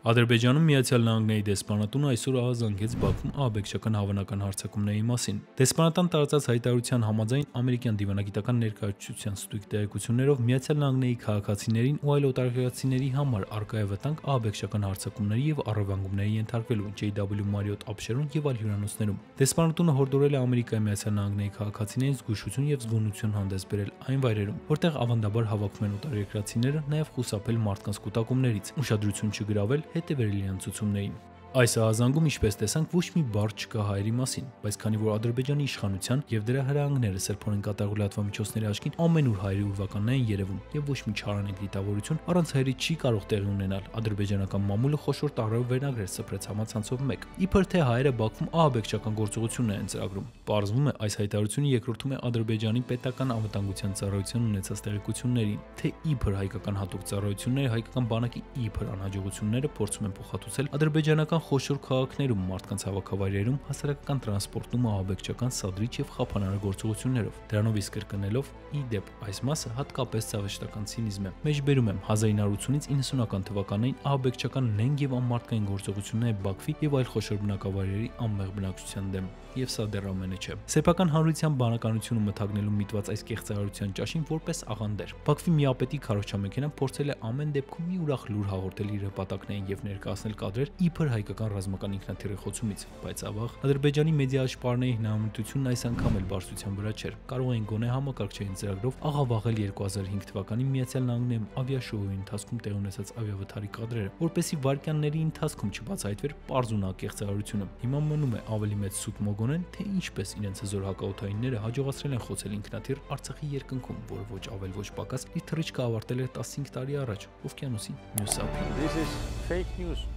Ադրբեջանում Միացյալ Նահանգների դեսպանատունը այսօր ահազանգեց Բաքվում ահաբեկչական հավանական հարձակումների մասին։ Դեսպանատան տարածած հայտարարության համաձայն ամերիկյան դիվանագիտական ներկայացության ստույգ տեղեկություններով Միացյալ Նահանգների քաղաքացիներին ու այլ օտարերկրացիների համար արկա է վտանգ ահաբեկչական հարձակումների եւ առևանգումների ենթարկվելու JW Marriott ապշերուն եւ այլ հյուրանոցներում։ Դեսպանատունը հորդորել է Ամերիկայի Միացյալ Նահանգների քաղաքացիներին զգուշություն եւ զգոնություն հանդես բերել այն վայրերում, որտեղ ավանդաբար հավաքվում են օտարերկրացիները, նաեւ խուսափել մարդկանց կൂട്ടակումներից, ուշադրություն չգրավել հետևել իրենց ցուցումներին։ Այս ահազանգում, ինչպես տեսանք, ոչ մի բառ չկա հայերի մասին, բայց քանի որ Ադրբեջանի իշխանության եւ դրա հրահանգները սրբորեն կատարող լատվամիջոցների աչքին ամենուր հայերի ուրվականն են երևում եւ ոչ մի չարանենք դիտավորություն առանց հայերի չի կարող տեղի ունենալ։ Ադրբեջանական մամուլը խոշոր տարրով վերնագրեր սփռեց համացանցով 1։ Իբր թե հայերը Բաքվում ահաբեկչական գործողություններ են ծրագրում։ Պարզվում է այս հայտարարությունը երկրորդում է Ադրբեջանի պետական անվտանգության ծառայության ունեցած տեղեկություններին, թե իբր հայկական հատուկ ծառայությունները հայկական բանակի իբր անհաջողությունները փորձում են փոխհատուցել ադրբեջանական Հայկական խոշոր քաղաքներում մարդկանց հավաքավայրերում հասարակական տրանսպորտում ահաբեկչական սադրիչ եւ խափանար գործողություններով։ Դրանով իսկ կրկնելով ի դեպ այս մասը հատկապես ցավշտական ցինիզմ է։ Մեջբերում եմ. 1980-ից 90-ական թվականներին ահաբեկչական նենգ եւ անմարտկային գործողությունները Բաքվի եւ այլ խոշոր բնակավայրերի անմեղ բնակչության դեմ եւ սա դեռ ամենը չէ։ Սեփական հանրության բանականությունը մթագնելու միտված այս կեղծարարության ճաշին որպես աղանդեր։ Բաքվի միապետի քարոչամեքենան փորձել է ամեն դեպքում մի ուրախ լուր հաղորդել իր հպատակներին եւ ներկայացնել կադրեր իբր հայ հայկական ռազմական ինքնաթիռի խոցումից, բայց ավաղ Ադրբեջանի մեդիա աշպարների հնամույթությունն այս անգամ էլ բարձրության վրա չէր։ Կարող էին գոնե համակարգչային ծրագրով աղավաղել 2005 թվականի Միացյալ Նահանգներում ավիաշոուի ընթացքում տեղ ունեցած ավիավթարի կադրերը, որպեսի վարկյանների ընթացքում չբացահայտվեր պարզունակ կեղծարարությունը։ Հիմա մնում է ավելի մեծ սուտ մոգոնեն, թե ինչպես իրենց հզոր հակաօթայինները հաջողացրել են խոցել ինքնաթիռ Արցախի երկնքում, որը ոչ ավել ոչ պակաս իր թռիչքը ավարտել էր 15 տարի առաջ օվկիանոսի մյուս ափին։ This is fake news.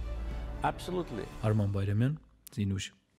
Absolutely.